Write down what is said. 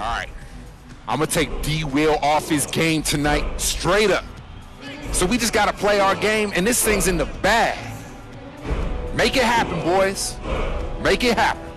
All right, I'm going to take D Will off his game tonight, straight up. So we just got to play our game, and this thing's in the bag. Make it happen, boys. Make it happen.